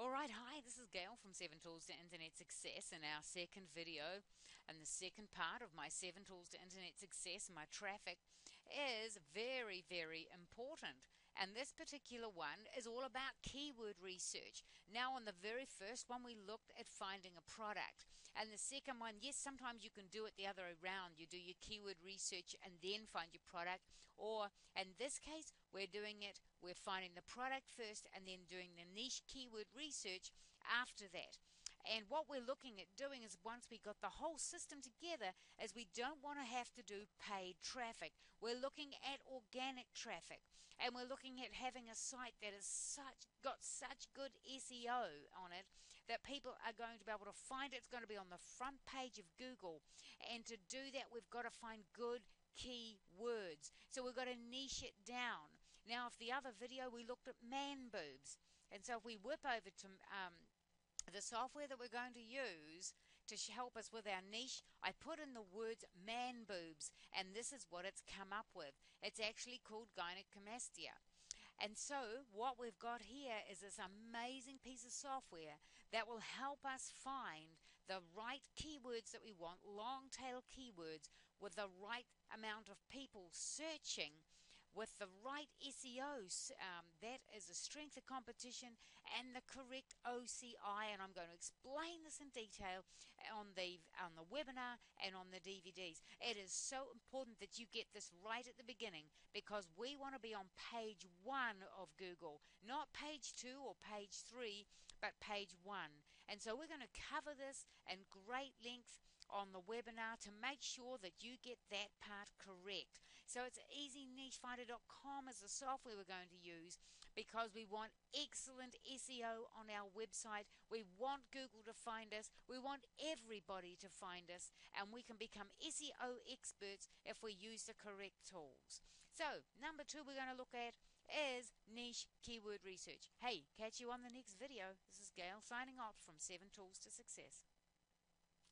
Alright, hi, this is Gail from 7 Tools to Internet Success in our second video. And the second part of my 7 Tools to Internet Success, my traffic, is very, very important. And this particular one is all about keyword research. Now, on the very first one, we looked at finding a product. And the second one, yes, sometimes you can do it the other way around. You do your keyword research and then find your product. Or in this case, we're doing it, we're finding the product first and then doing the niche keyword research after that. And what we're looking at doing is once we got the whole system together is we don't want to have to do paid traffic. We're looking at organic traffic and we're looking at having a site that is such got such good SEO on it that people are going to be able to find it. It's going to be on the front page of Google. And to do that we've got to find good key words. So we've got to niche it down. Now, if the other video we looked at man boobs, and so if we whip over to um, the software that we're going to use to help us with our niche, I put in the words man boobs, and this is what it's come up with. It's actually called gynecomastia. And so, what we've got here is this amazing piece of software that will help us find the right keywords that we want, long tail keywords, with the right amount of people searching with the right SEO. Um, that is a strength of competition and the correct OCI. And I'm going to explain this in detail on the on the webinar and on the DVDs. It is so important that you get this right at the beginning because we want to be on page one of Google, not page two or page three, but page one. And so we're going to cover this in great length on the webinar to make sure that you get that part correct. So it's easynichefinder.com as the software we're going to use because we want excellent SEO on our website. We want Google to find us. We want everybody to find us and we can become SEO experts if we use the correct tools. So number two we're going to look at is niche keyword research. Hey, catch you on the next video. This is Gail signing off from 7 Tools to Success.